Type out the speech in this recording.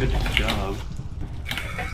Good job.